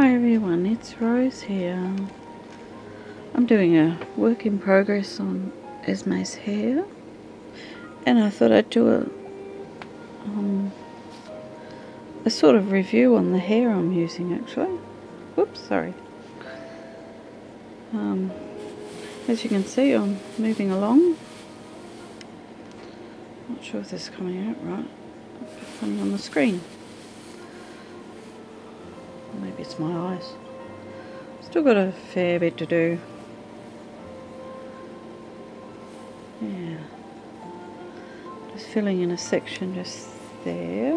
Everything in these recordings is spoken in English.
Hi everyone, it's Rose here. I'm doing a work in progress on Esme's hair and I thought I'd do a um, a sort of review on the hair I'm using actually. Whoops, sorry. Um, as you can see I'm moving along. Not sure if this is coming out right. Funny on the screen. It's my eyes. Still got a fair bit to do. Yeah. Just filling in a section just there.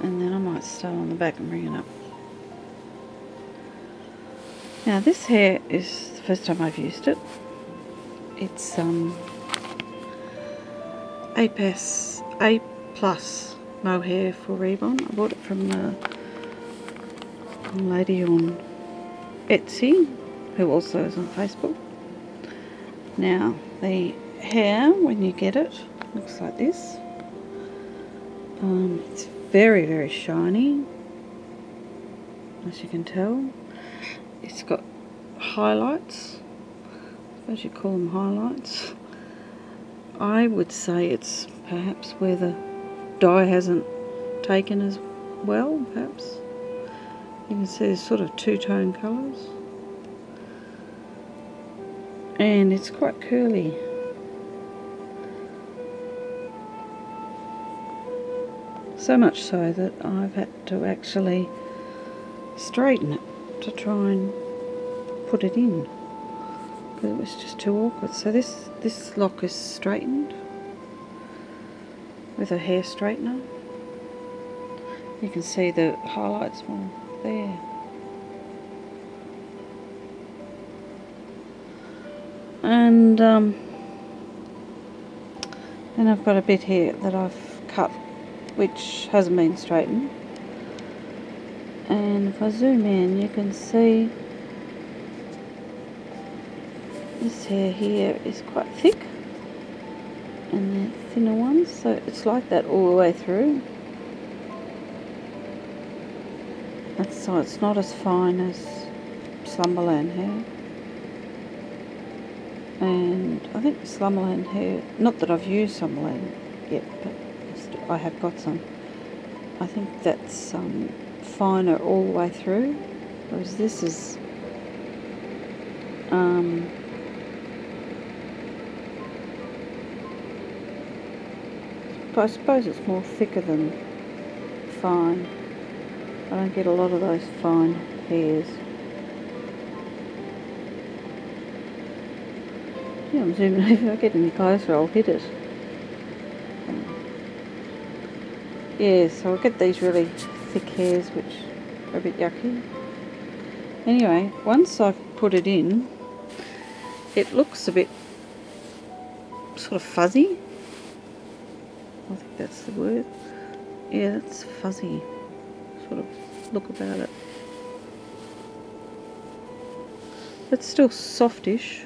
And then I might start on the back and bring it up. Now this hair is the first time I've used it. It's um APAS A plus mohair for Reborn. I bought it from the lady on Etsy who also is on Facebook. Now the hair when you get it looks like this. Um, it's very very shiny as you can tell. It's got highlights. Suppose you call them highlights. I would say it's perhaps where the dye hasn't taken as well, perhaps. You can see there's sort of two-tone colours. And it's quite curly. So much so that I've had to actually straighten it to try and put it in. Because it was just too awkward. So this, this lock is straightened with a hair straightener. You can see the highlights more there. And um, then I've got a bit here that I've cut which hasn't been straightened. And if I zoom in you can see this hair here is quite thick and the thinner ones so it's like that all the way through. So it's not as fine as Slumberland hair. And I think Slumberland hair, not that I've used Slumberland yet, but I have got some. I think that's um, finer all the way through, whereas this is um, I suppose it's more thicker than fine. I don't get a lot of those fine hairs. Yeah, I'm zooming if I get any closer I'll hit it. Yeah, so I get these really thick hairs which are a bit yucky. Anyway, once I've put it in, it looks a bit sort of fuzzy. I think that's the word. Yeah, it's fuzzy sort of look about it. It's still softish,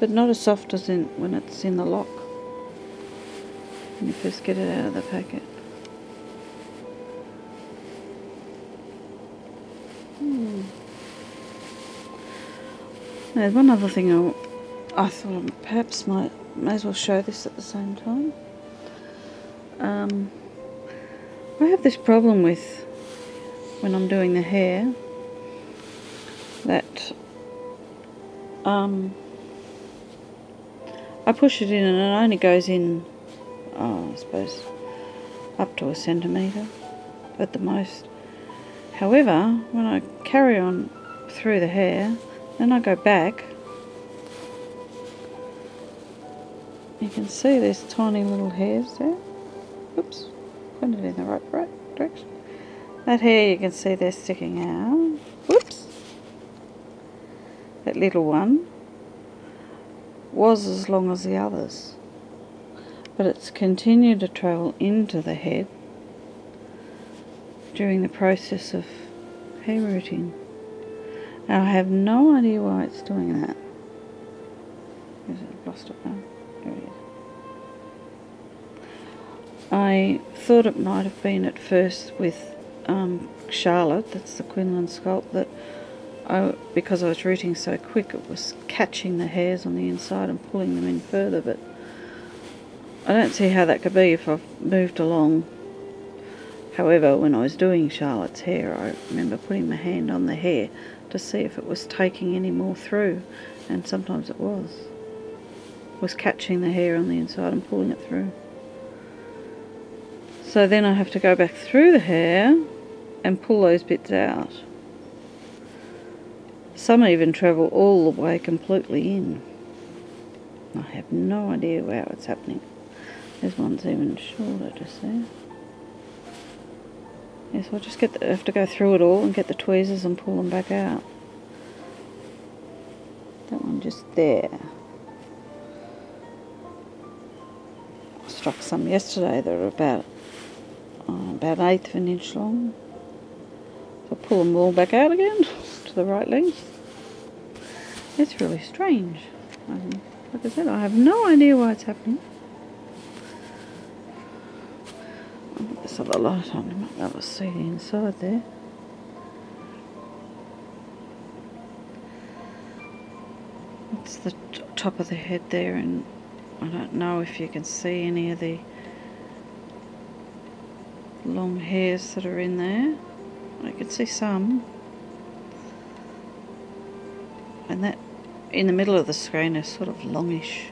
but not as soft as in when it's in the lock. When you first get it out of the packet. Hmm. There's one other thing I, I thought I perhaps might may as well show this at the same time. Um, I have this problem with when I'm doing the hair that um, I push it in and it only goes in, oh, I suppose, up to a centimetre at the most. However, when I carry on through the hair, then I go back, you can see there's tiny little hairs there. Oops, put it in the right, right direction. That hair you can see they're sticking out. Whoops. That little one was as long as the others. But it's continued to travel into the head during the process of hair rooting. Now I have no idea why it's doing that. I've lost it now. There it is. I thought it might have been at first with um, Charlotte, that's the Quinlan sculpt, that I, because I was rooting so quick, it was catching the hairs on the inside and pulling them in further, but I don't see how that could be if I've moved along. However, when I was doing Charlotte's hair, I remember putting my hand on the hair to see if it was taking any more through, and sometimes it was. It was catching the hair on the inside and pulling it through. So then I have to go back through the hair and pull those bits out. Some even travel all the way completely in. I have no idea how it's happening. This one's even shorter to see. Yes, I'll just get the, have to go through it all and get the tweezers and pull them back out. That one just there. I struck some yesterday that are about uh, about eighth of an inch long. So I pull them all back out again to the right length. It's really strange. Um, like I said, I have no idea why it's happening. I'll put this other light on, you might be able to see the inside there. It's the top of the head there and I don't know if you can see any of the long hairs that are in there. I can see some. And that in the middle of the screen is sort of longish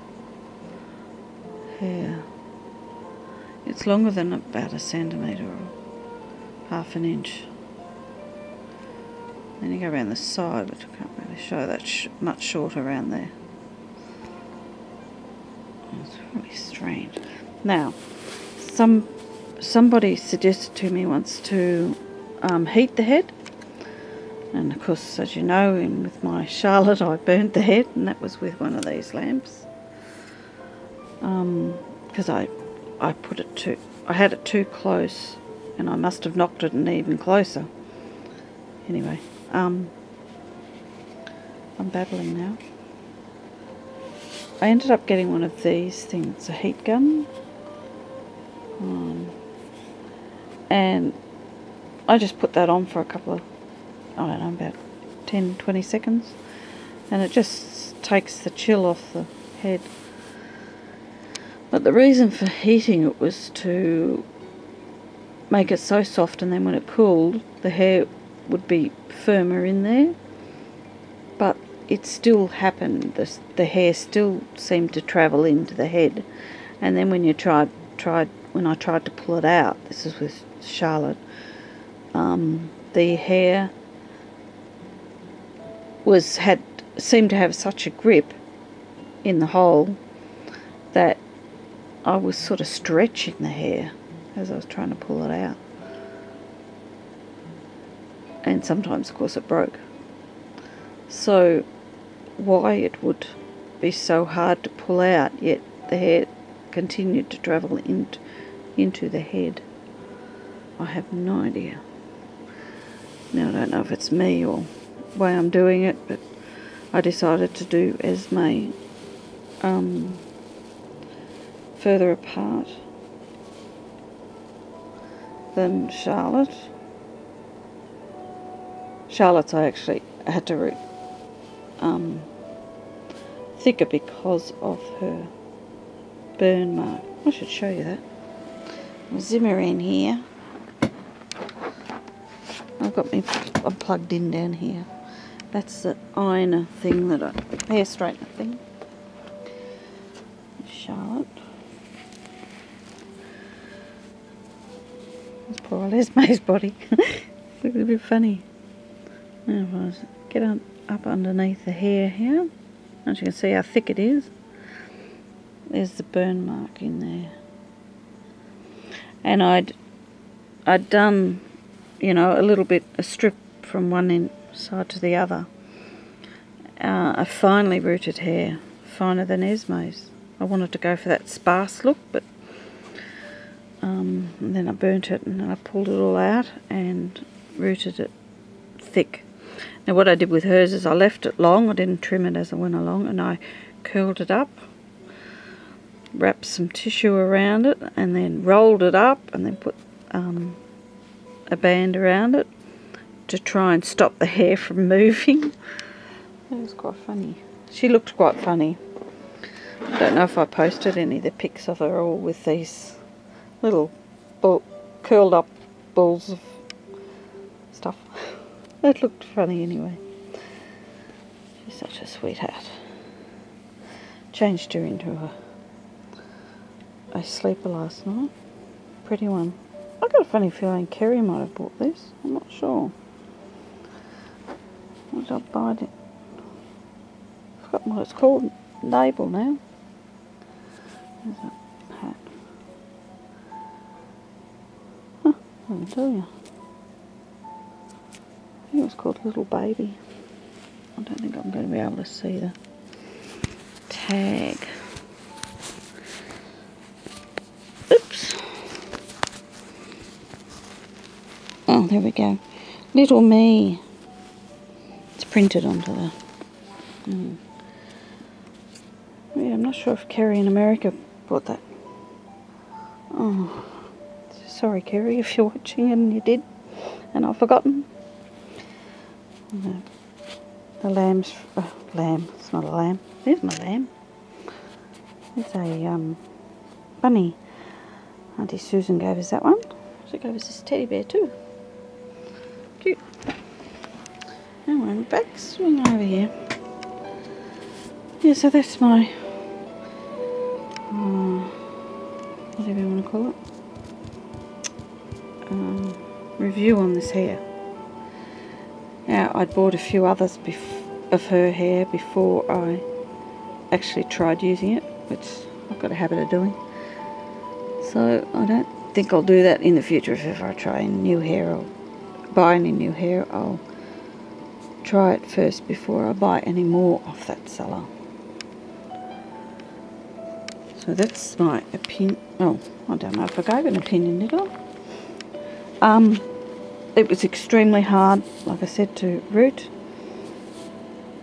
hair. It's longer than about a centimetre or half an inch. Then you go around the side, but I can't really show that sh much shorter around there. It's really strange. Now, some somebody suggested to me once to um, heat the head. And of course, as you know, in, with my Charlotte, I burnt the head, and that was with one of these lamps. Because um, I, I put it too, I had it too close, and I must have knocked it in even closer. Anyway, um, I'm babbling now. I ended up getting one of these things, a heat gun. Um, and I just put that on for a couple of, I don't know, about 10, 20 seconds, and it just takes the chill off the head. But the reason for heating it was to make it so soft, and then when it cooled, the hair would be firmer in there. But it still happened. The, the hair still seemed to travel into the head, and then when you tried tried when I tried to pull it out, this is with Charlotte, um, the hair was had seemed to have such a grip in the hole that I was sort of stretching the hair as I was trying to pull it out. And sometimes, of course, it broke. So, why it would be so hard to pull out, yet the hair continued to travel into, into the head. I have no idea. Now I don't know if it's me or way I'm doing it, but I decided to do Esme um, further apart than Charlotte. Charlotte's I actually had to root um, thicker because of her burn mark. I should show you that. Zimmer in here. I've got me I'm plugged in down here. That's the ironer thing that I hair straightener thing. Charlotte. That's poor old Esme's body. Looks a bit funny. Now I get up, up underneath the hair here, as you can see how thick it is. There's the burn mark in there. And I'd I'd done, you know, a little bit a strip from one end side to the other. Uh, a finely rooted hair, finer than Esme's. I wanted to go for that sparse look, but um, then I burnt it and I pulled it all out and rooted it thick. Now what I did with hers is I left it long, I didn't trim it as I went along, and I curled it up wrapped some tissue around it and then rolled it up and then put um, a band around it to try and stop the hair from moving. It was quite funny. She looked quite funny. I don't know if I posted any of the pics of her all with these little curled up balls of stuff. it looked funny anyway. She's such a sweetheart. Changed her into a, a sleeper last night. Pretty one. I got a funny feeling Kerry might have bought this. I'm not sure. What did I buy it? I forgot what it's called. Label now. There's that hat. Huh, I can tell you. I think it was called Little Baby. I don't think I'm going to be able to see the tag. Oops. Oh, there we go. Little me. It's printed onto the... Mm. Yeah, I'm not sure if Kerry in America bought that. Oh, sorry Kerry if you're watching and you did and I've forgotten. The, the lamb's... Uh, lamb. It's not a lamb. There's my lamb. It's a um, bunny. Auntie Susan gave us that one. She gave us this teddy bear too. And we're back swing over here. Yeah, so that's my uh, whatever you want to call it. Um, review on this hair. Now I'd bought a few others of her hair before I actually tried using it, which I've got a habit of doing. So I don't think I'll do that in the future if ever I try new hair or buy any new hair. I'll try it first before I buy any more off that seller. So that's my opinion. Oh, I don't know if I gave an opinion, did I? Um, it was extremely hard, like I said, to root.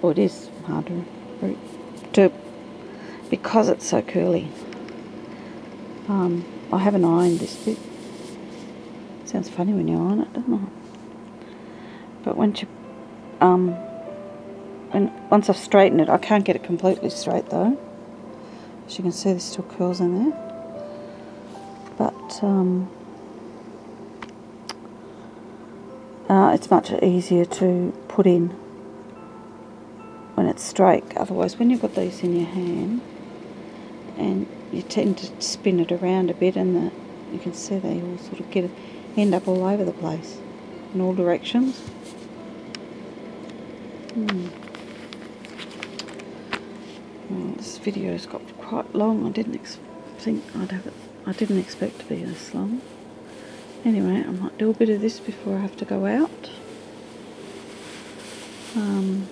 Or it is hard to root. To, because it's so curly. Um, I haven't ironed this bit. Sounds funny when you iron it, doesn't it? But once you, um, when once I've straightened it, I can't get it completely straight though. As you can see, there's still curls in there. But um, uh, it's much easier to put in when it's straight. Otherwise, when you've got these in your hand, and you tend to spin it around a bit, and the, you can see they all sort of get end up all over the place in all directions. Hmm. Well, this video's got quite long. I didn't think I'd have it. I didn't expect to be this long. Anyway, I might do a bit of this before I have to go out. Um,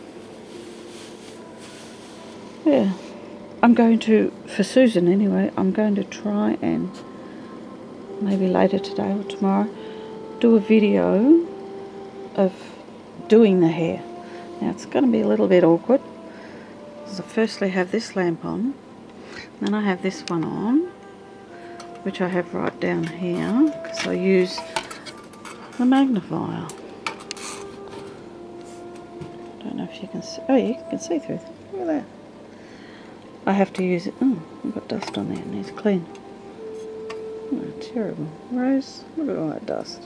yeah, I'm going to, for Susan anyway, I'm going to try and maybe later today or tomorrow do a video of doing the hair. Now it's going to be a little bit awkward because I firstly have this lamp on then I have this one on which I have right down here because I use the magnifier. I don't know if you can see. Oh, you can see through. Look at that. I have to use it. Oh, I've got dust on there. It needs clean. Oh, terrible. Rose, look at all that dust.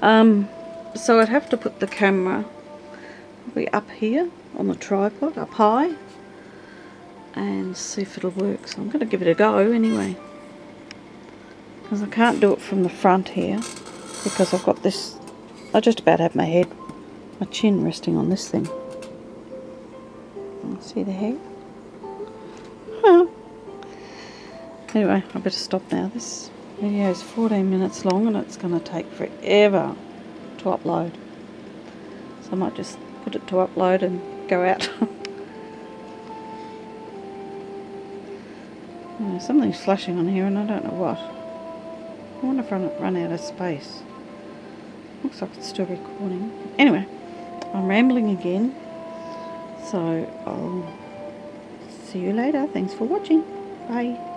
Um, so I'd have to put the camera be up here on the tripod, up high, and see if it'll work. So I'm going to give it a go anyway. Because I can't do it from the front here, because I've got this, I just about have my head, my chin resting on this thing. See the hair? Huh. Anyway, I better stop now. This video is 14 minutes long and it's going to take forever to upload. So I might just put it to upload and go out. Oh, yeah, something's flashing on here and I don't know what. I wonder if I run out of space. Looks like it's still recording. Anyway, I'm rambling again. So I'll see you later. Thanks for watching. Bye.